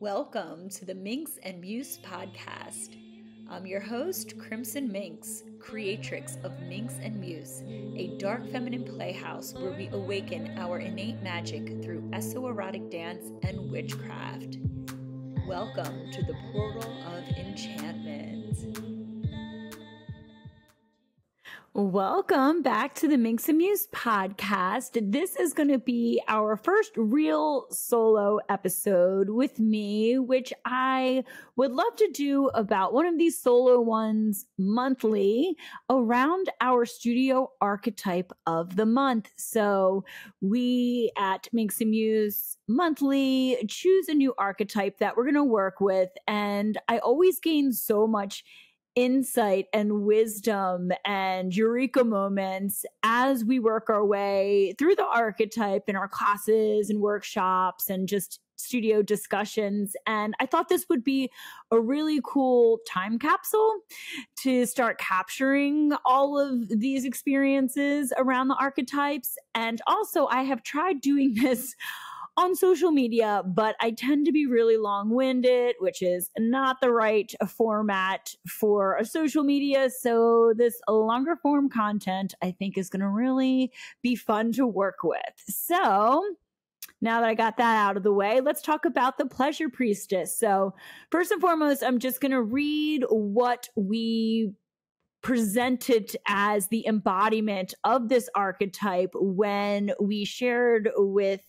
Welcome to the Minx and Muse podcast. I'm your host, Crimson Minx, creatrix of Minx and Muse, a dark feminine playhouse where we awaken our innate magic through esoerotic dance and witchcraft. Welcome to the portal of enchantment. Welcome back to the Minx and Muse podcast. This is going to be our first real solo episode with me, which I would love to do about one of these solo ones monthly around our studio archetype of the month. So we at Minx and Muse monthly choose a new archetype that we're going to work with. And I always gain so much insight and wisdom and eureka moments as we work our way through the archetype in our classes and workshops and just studio discussions. And I thought this would be a really cool time capsule to start capturing all of these experiences around the archetypes. And also, I have tried doing this on social media, but I tend to be really long winded, which is not the right format for a social media. So, this longer form content I think is going to really be fun to work with. So, now that I got that out of the way, let's talk about the pleasure priestess. So, first and foremost, I'm just going to read what we presented as the embodiment of this archetype when we shared with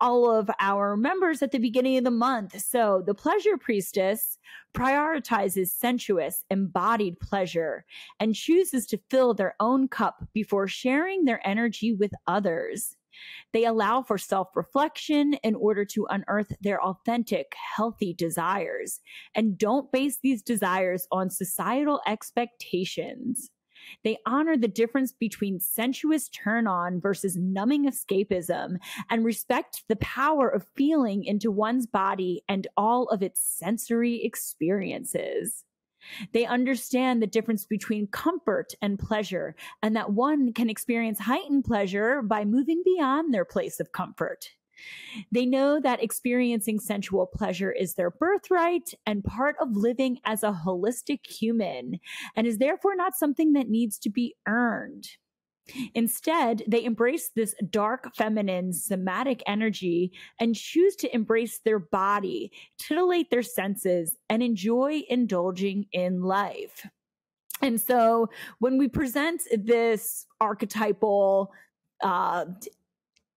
all of our members at the beginning of the month. So the pleasure priestess prioritizes sensuous, embodied pleasure and chooses to fill their own cup before sharing their energy with others. They allow for self reflection in order to unearth their authentic, healthy desires and don't base these desires on societal expectations. They honor the difference between sensuous turn on versus numbing escapism and respect the power of feeling into one's body and all of its sensory experiences. They understand the difference between comfort and pleasure, and that one can experience heightened pleasure by moving beyond their place of comfort. They know that experiencing sensual pleasure is their birthright and part of living as a holistic human, and is therefore not something that needs to be earned. Instead, they embrace this dark feminine somatic energy and choose to embrace their body, titillate their senses, and enjoy indulging in life. And so when we present this archetypal uh,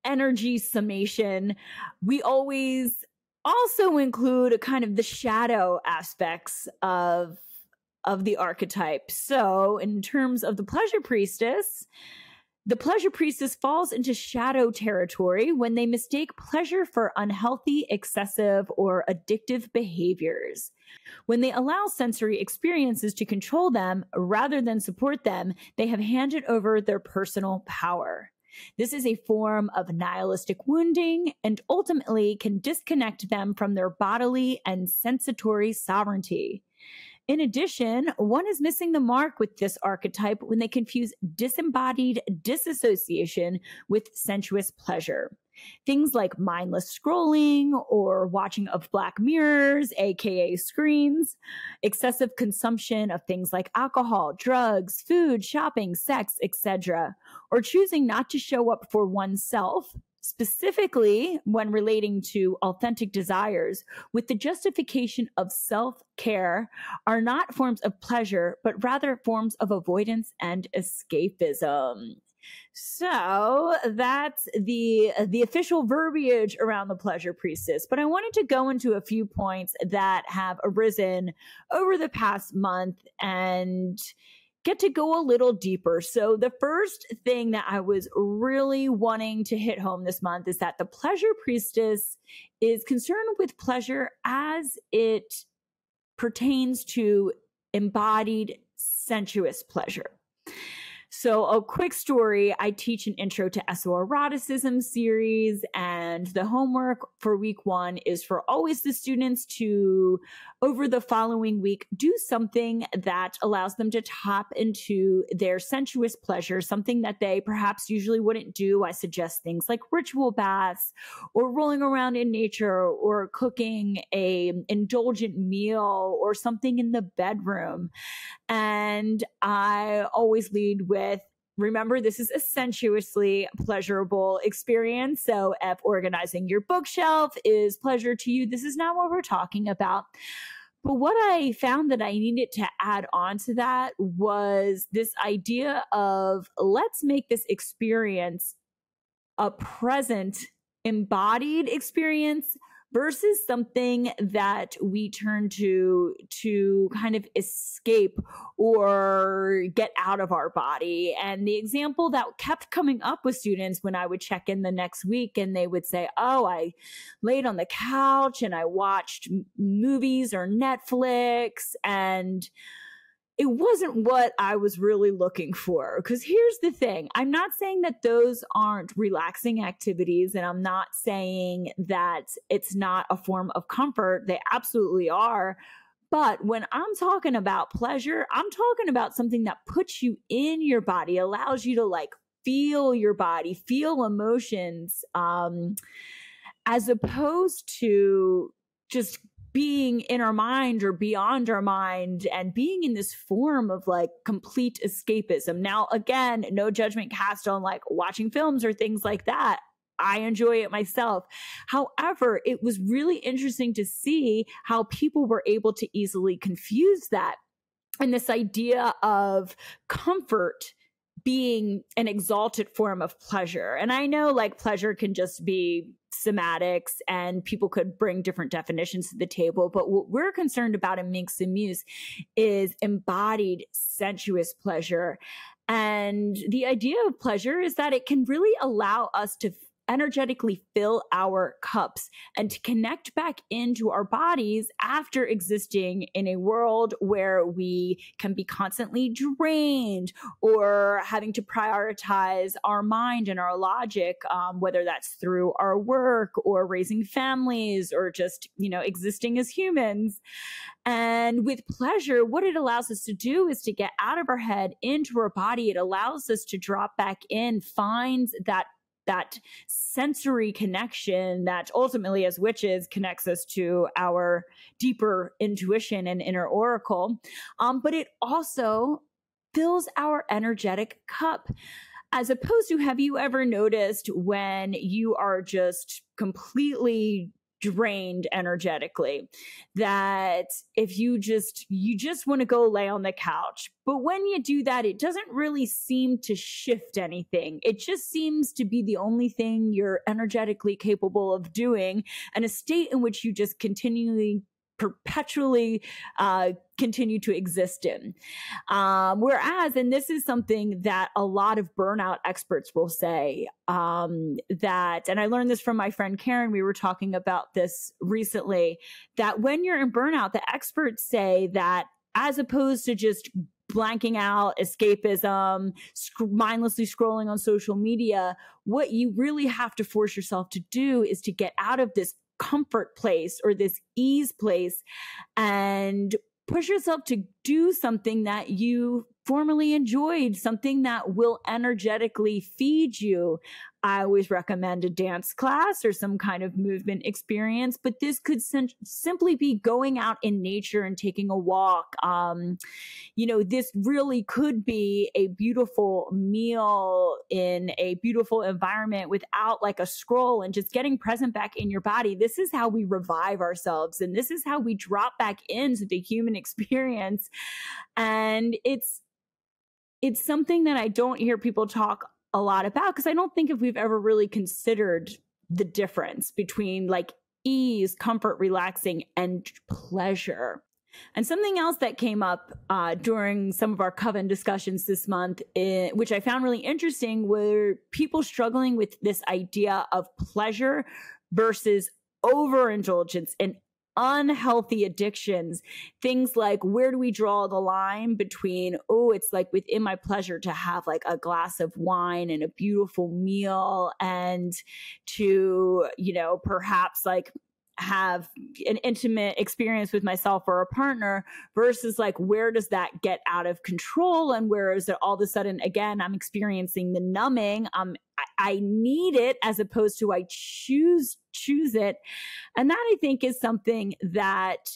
energy summation, we always also include a kind of the shadow aspects of of the archetype. So, in terms of the pleasure priestess, the pleasure priestess falls into shadow territory when they mistake pleasure for unhealthy, excessive, or addictive behaviors. When they allow sensory experiences to control them rather than support them, they have handed over their personal power. This is a form of nihilistic wounding and ultimately can disconnect them from their bodily and sensatory sovereignty. In addition, one is missing the mark with this archetype when they confuse disembodied disassociation with sensuous pleasure. Things like mindless scrolling or watching of black mirrors, aka screens, excessive consumption of things like alcohol, drugs, food, shopping, sex, etc., or choosing not to show up for oneself specifically when relating to authentic desires with the justification of self care are not forms of pleasure, but rather forms of avoidance and escapism. So that's the the official verbiage around the pleasure priestess. But I wanted to go into a few points that have arisen over the past month and get to go a little deeper. So the first thing that I was really wanting to hit home this month is that the pleasure priestess is concerned with pleasure as it pertains to embodied sensuous pleasure. So, a quick story I teach an intro to esoeroticism series, and the homework for week one is for always the students to, over the following week, do something that allows them to tap into their sensuous pleasure, something that they perhaps usually wouldn't do. I suggest things like ritual baths or rolling around in nature or cooking a indulgent meal or something in the bedroom. And I always lead with with. Remember this is a sensuously pleasurable experience. So if organizing your bookshelf is pleasure to you. This is not what we're talking about. But what i found that i needed to add on to that was this idea of let's make this experience a present embodied experience versus something that we turn to to kind of escape or get out of our body. And the example that kept coming up with students when I would check in the next week and they would say, Oh, I laid on the couch and I watched movies or Netflix and it wasn't what I was really looking for. Because here's the thing I'm not saying that those aren't relaxing activities, and I'm not saying that it's not a form of comfort. They absolutely are. But when I'm talking about pleasure, I'm talking about something that puts you in your body, allows you to like feel your body, feel emotions, um, as opposed to just being in our mind or beyond our mind and being in this form of like complete escapism. Now, again, no judgment cast on like watching films or things like that. I enjoy it myself. However, it was really interesting to see how people were able to easily confuse that and this idea of comfort being an exalted form of pleasure. And I know like pleasure can just be somatics and people could bring different definitions to the table. But what we're concerned about in Minx and Muse is embodied sensuous pleasure. And the idea of pleasure is that it can really allow us to energetically fill our cups and to connect back into our bodies after existing in a world where we can be constantly drained or having to prioritize our mind and our logic, um, whether that's through our work or raising families or just, you know, existing as humans. And with pleasure, what it allows us to do is to get out of our head into our body. It allows us to drop back in, find that that sensory connection that ultimately as witches connects us to our deeper intuition and inner oracle. Um, but it also fills our energetic cup. As opposed to have you ever noticed when you are just completely drained energetically that if you just you just want to go lay on the couch. But when you do that it doesn't really seem to shift anything. It just seems to be the only thing you're energetically capable of doing and a state in which you just continually perpetually uh, continue to exist in. Um, whereas, and this is something that a lot of burnout experts will say um, that, and I learned this from my friend Karen, we were talking about this recently, that when you're in burnout, the experts say that as opposed to just blanking out, escapism, sc- mindlessly scrolling on social media, what you really have to force yourself to do is to get out of this comfort place or this ease place and push yourself to do something that you formerly enjoyed, something that will energetically feed you. I always recommend a dance class or some kind of movement experience, but this could sim- simply be going out in nature and taking a walk. Um, you know, this really could be a beautiful meal in a beautiful environment without like a scroll and just getting present back in your body. This is how we revive ourselves and this is how we drop back into the human experience. And it's, it's something that I don't hear people talk a lot about because I don't think if we've ever really considered the difference between like ease, comfort, relaxing, and pleasure. And something else that came up uh, during some of our coven discussions this month, eh, which I found really interesting, were people struggling with this idea of pleasure versus overindulgence and unhealthy addictions. Things like where do we draw the line between, oh, it's like within my pleasure to have like a glass of wine and a beautiful meal and to, you know, perhaps like have an intimate experience with myself or a partner versus like where does that get out of control? And where is it all of a sudden again i'm experiencing the numbing um I, I need it as opposed to i choose choose it. And that i think is something that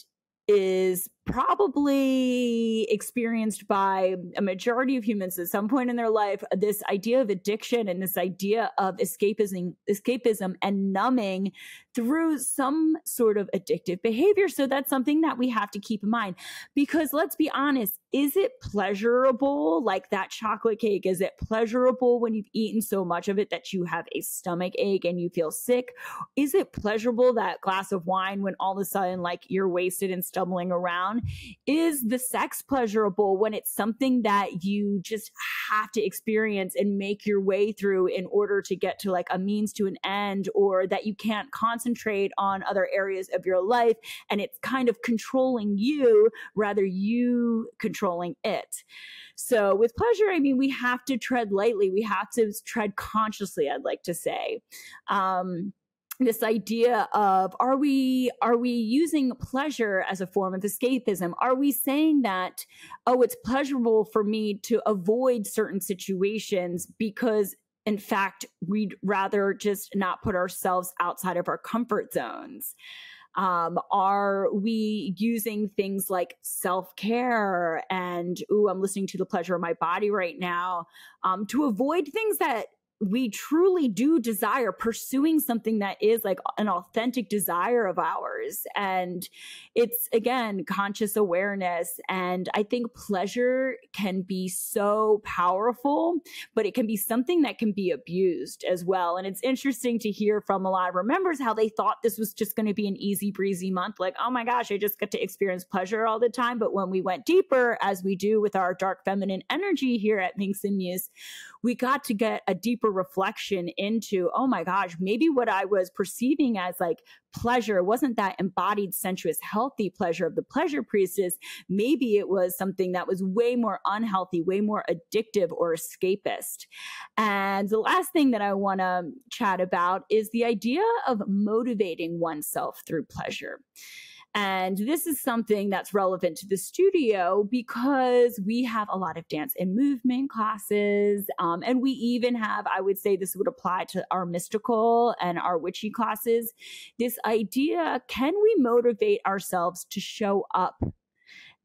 is probably experienced by a majority of humans at some point in their life this idea of addiction and this idea of escapism escapism and numbing through some sort of addictive behavior. So that's something that we have to keep in mind. Because let's be honest is it pleasurable? Like that chocolate cake is it pleasurable when you've eaten so much of it that you have a stomach ache and you feel sick? Is it pleasurable that glass of wine when all of a sudden like you're wasted and stumbling around down is the sex pleasurable when it's something that you just have to experience and make your way through in order to get to like a means to an end or that you can't concentrate on other areas of your life and it's kind of controlling you rather you controlling it. So with pleasure, I mean, we have to tread lightly. We have to tread consciously, I'd like to say. Um, this idea of are we are we using pleasure as a form of escapism? Are we saying that oh it's pleasurable for me to avoid certain situations because in fact we'd rather just not put ourselves outside of our comfort zones? Um, are we using things like self care and, ooh, I'm listening to the pleasure of my body right now um, to avoid things that we truly do desire pursuing something that is like an authentic desire of ours. And it's again, conscious awareness. And I think pleasure can be so powerful, but it can be something that can be abused as well. And it's interesting to hear from a lot of our members how they thought this was just going to be an easy breezy month. Like, oh my gosh, I just get to experience pleasure all the time. But when we went deeper, as we do with our dark feminine energy here at Minx and Muse, we got to get a deeper reflection into, oh my gosh, maybe what I was perceiving as like pleasure wasn't that embodied, sensuous, healthy pleasure of the pleasure priestess. Maybe it was something that was way more unhealthy, way more addictive or escapist. And the last thing that I want to chat about is the idea of motivating oneself through pleasure. And this is something that's relevant to the studio because we have a lot of dance and movement classes. Um, and we even have, I would say this would apply to our mystical and our witchy classes. This idea can we motivate ourselves to show up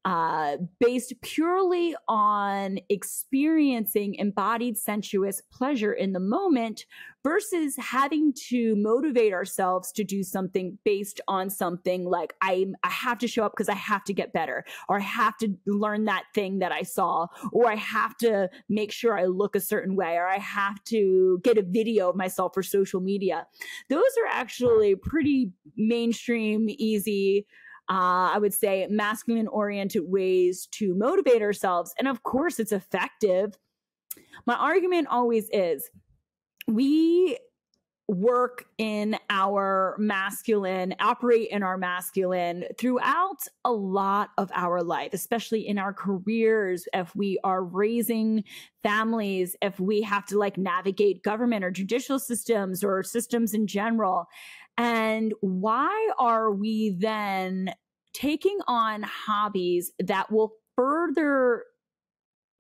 uh, based purely on experiencing embodied sensuous pleasure in the moment versus having to motivate ourselves to do something based on something like I I have to show up because I have to get better or I have to learn that thing that I saw or I have to make sure I look a certain way or I have to get a video of myself for social media. Those are actually pretty mainstream easy uh, I would say, masculine oriented ways to motivate ourselves. And of course, it's effective. My argument always is we work in our masculine, operate in our masculine throughout a lot of our life, especially in our careers. If we are raising families, if we have to like navigate government or judicial systems or systems in general. And why are we then taking on hobbies that will further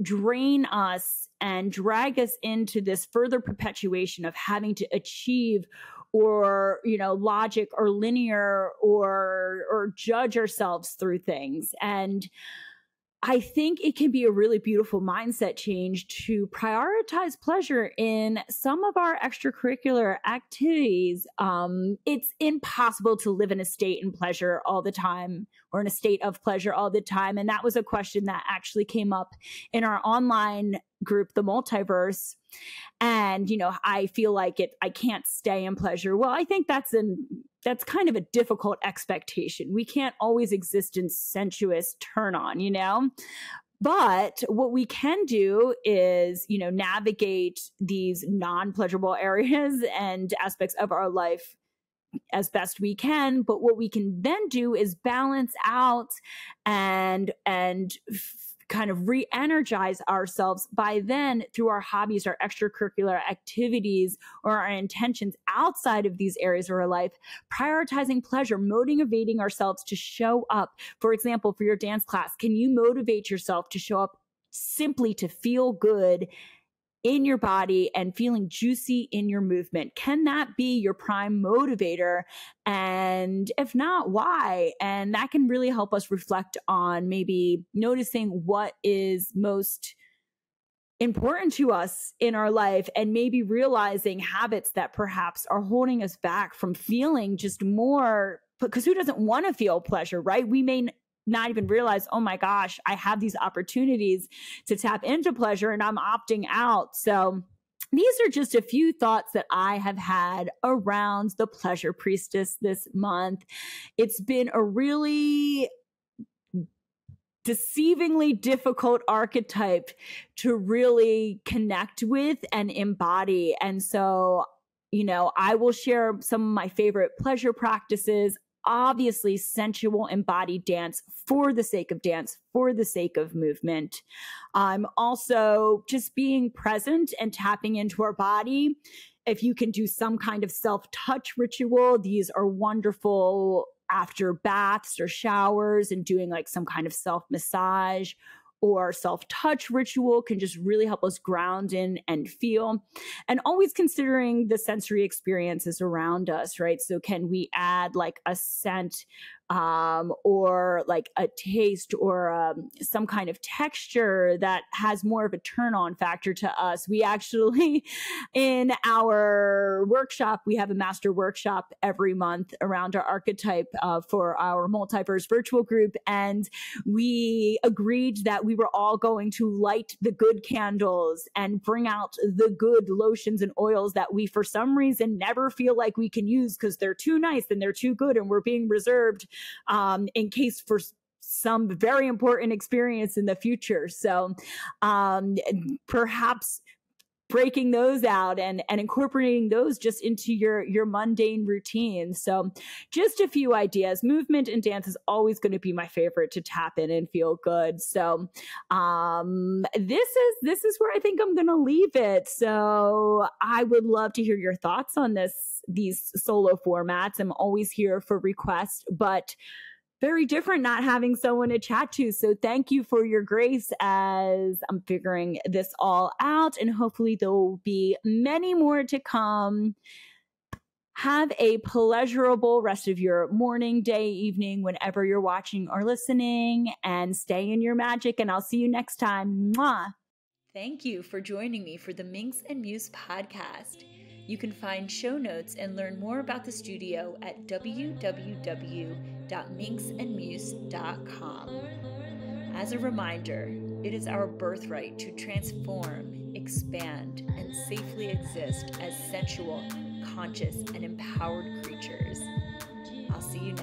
drain us and drag us into this further perpetuation of having to achieve or you know logic or linear or or judge ourselves through things? And I think it can be a really beautiful mindset change to prioritize pleasure in some of our extracurricular activities. Um, it's impossible to live in a state in pleasure all the time or in a state of pleasure all the time. And that was a question that actually came up in our online group, The Multiverse. And, you know, I feel like it, I can't stay in pleasure. Well, I think that's an, that's kind of a difficult expectation. We can't always exist in sensuous turn on, you know? But what we can do is, you know, navigate these non pleasurable areas and aspects of our life as best we can but what we can then do is balance out and and kind of re-energize ourselves by then through our hobbies our extracurricular activities or our intentions outside of these areas of our life prioritizing pleasure motivating ourselves to show up. For example for your dance class can you motivate yourself to show up simply to feel good in your body and feeling juicy in your movement? Can that be your prime motivator? And if not, why? And that can really help us reflect on maybe noticing what is most important to us in our life and maybe realizing habits that perhaps are holding us back from feeling just more because who doesn't want to feel pleasure, right? We may not even realize, oh my gosh, I have these opportunities to tap into pleasure and I'm opting out. So, these are just a few thoughts that I have had around the pleasure priestess this month. It's been a really deceivingly difficult archetype to really connect with and embody. And so, you know, I will share some of my favorite pleasure practices obviously sensual embodied dance for the sake of dance, for the sake of movement. Um, also, just being present and tapping into our body. If you can do some kind of self touch ritual, these are wonderful after baths or showers and doing like some kind of self massage or self touch ritual can just really help us ground in and feel. And always considering the sensory experiences around us, right? So, can we add like a scent um, or like a taste or um, some kind of texture that has more of a turn on factor to us. We actually, in our workshop, we have a master workshop every month around our archetype uh, for our multiverse virtual group. And we agreed that we were all going to light the good candles and bring out the good lotions and oils that we, for some reason, never feel like we can use because they're too nice and they're too good and we're being reserved um, in case for some very important experience in the future. So um, perhaps breaking those out and and incorporating those just into your your mundane routine. So just a few ideas. Movement and dance is always going to be my favorite to tap in and feel good. So um this is this is where i think i'm going to leave it. So i would love to hear your thoughts on this these solo formats. I'm always here for requests, but very different not having someone to chat to. So thank you for your grace as I'm figuring this all out. And hopefully there will be many more to come. Have a pleasurable rest of your morning, day, evening, whenever you're watching or listening, and stay in your magic. And I'll see you next time. Mwah. Thank you for joining me for the Minx and Muse podcast. You can find show notes and learn more about the studio at www.minxandmuse.com. As a reminder, it is our birthright to transform, expand, and safely exist as sensual, conscious, and empowered creatures. I'll see you